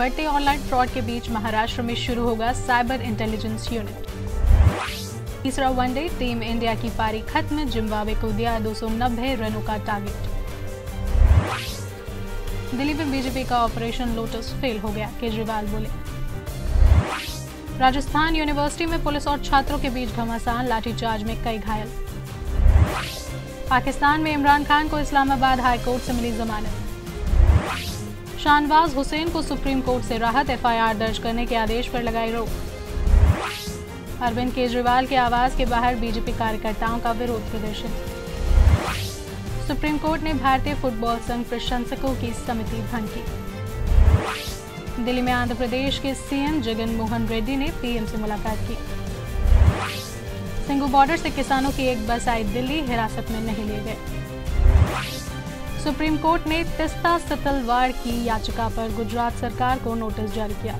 बढ़ते online fraud के बीच महाराष्ट्र में शुरू होगा साइबर इंटेलिजेंस यूनिट तीसरा वनडे टीम इंडिया की पारी खत्म जिम्बाब्वे को दिया 290 रनों का टारगेट दिल्ली में बीजेपी का ऑपरेशन लोटस फेल हो गया, केजरीवाल बोले। राजस्थान यूनिवर्सिटी में पुलिस और छात्रों के बीच घमासान, लाठीचार्ज में कई घायल। पाकिस्तान में इमरान खान को इस्लामाबाद हाईकोर्ट से मिली जमानत। शाहनवाज हुसैन को सुप्रीम कोर्ट से राहत, एफआईआर दर्ज करने के आदेश पर लगाई रोक। अरविंद केजरीवाल के आवास के बाहर बीजेपी कार्यकर्ताओं का विरोध प्रदर्शन। सुप्रीम कोर्ट ने भारतीय फुटबॉल संघ प्रशंसकों की समिति भंग की दिल्ली में आंध्र प्रदेश के सीएम जगन मोहन रेड्डी ने पीएम से मुलाकात की। सिंगू बॉर्डर से किसानों की एक बस आई दिल्ली, हिरासत में नहीं लिए गए। सुप्रीम कोर्ट ने तिस्ता सतलवाड़ की याचिका पर गुजरात सरकार को नोटिस जारी किया।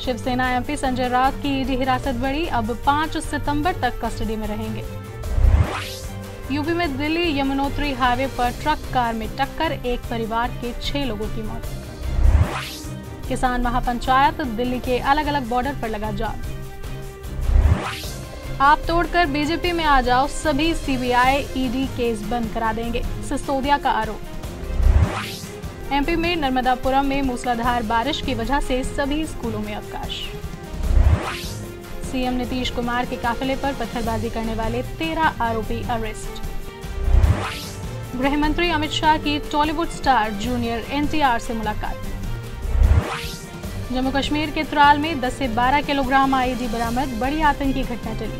शिवसेना एमपी संजय राउत की ईडी हिरासत बढ़ी अब 5 सितंबर तक कस्टडी में रहेंगे। यूपी में दिल्ली यमुनोत्री हाईवे पर ट्रक कार में टक्कर, एक परिवार के छह लोगों की मौत। किसान महापंचायत दिल्ली के अलग अलग बॉर्डर पर लगा जाल आप तोड़कर बीजेपी में आ जाओ, सभी सीबीआई ईडी केस बंद करा देंगे, सिसोदिया का आरोप। एमपी में नर्मदापुरम में मूसलाधार बारिश की वजह से सभी स्कूलों में अवकाश। सीएम नीतीश कुमार के काफिले पर पत्थरबाजी करने वाले तेरह आरोपी अरेस्ट गृह मंत्री अमित शाह की टॉलीवुड स्टार जूनियर एनटीआर से मुलाकात। जम्मू कश्मीर के त्राल में 10 से 12 किलोग्राम आईडी बरामद, बड़ी आतंकी घटना चली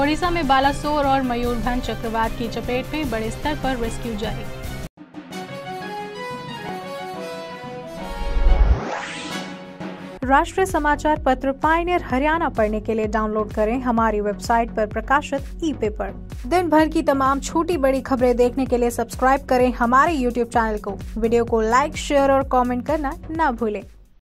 ओडिशा में बालासोर और मयूरभंज चक्रवात की चपेट में बड़े स्तर पर रेस्क्यू जारी। राष्ट्रीय समाचार पत्र पाइनियर हरियाणा पढ़ने के लिए डाउनलोड करें हमारी वेबसाइट पर प्रकाशित ई पेपर दिन भर की तमाम छोटी बड़ी खबरें देखने के लिए सब्सक्राइब करें हमारे यूट्यूब चैनल को। वीडियो को लाइक, शेयर और कॉमेंट करना न भूलें।